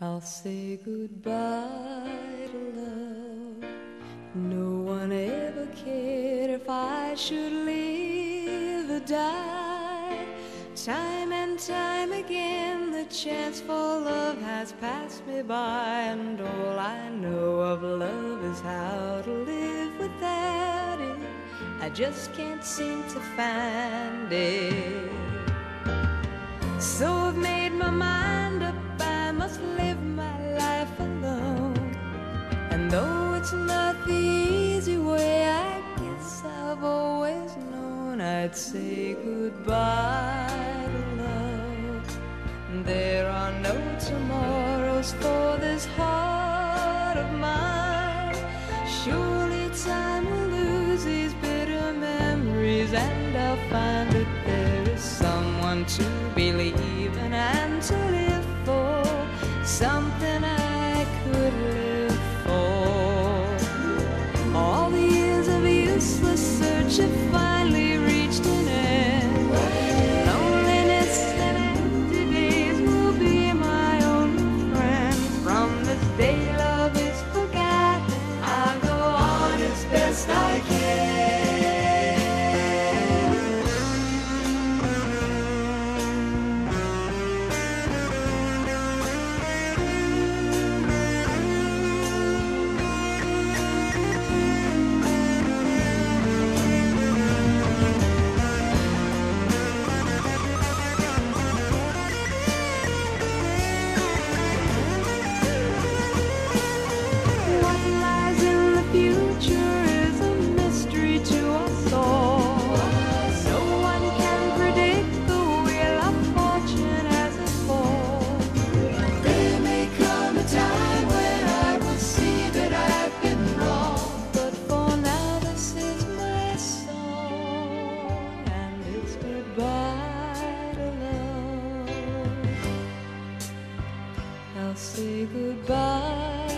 I'll say goodbye to love. No one ever cared if I should live or die. Time and time again, the chance for love has passed me by, and all I know of love is how to live without it. I just can't seem to find it. So I've made my mind up, I must And though it's not the easy way, I guess I've always known I'd say goodbye to love. There are no tomorrows for this heart of mine. Surely time will lose these bitter memories, and I'll find that there is someone to believe in and to live for. Something I could live search I'll say goodbye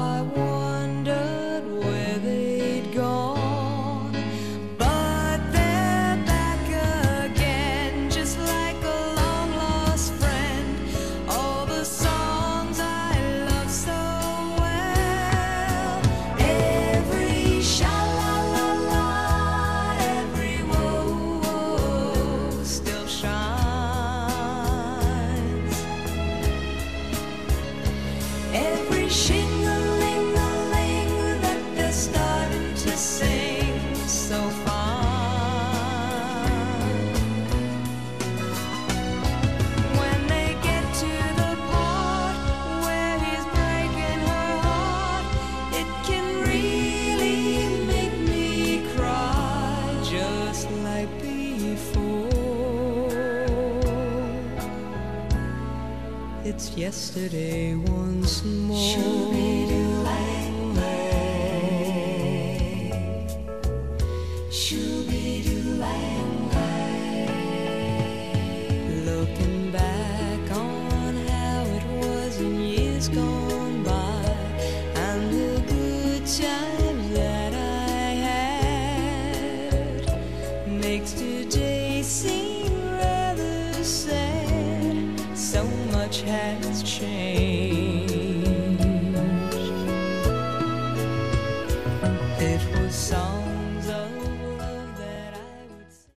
yesterday once more. Looking back on how it was in years gone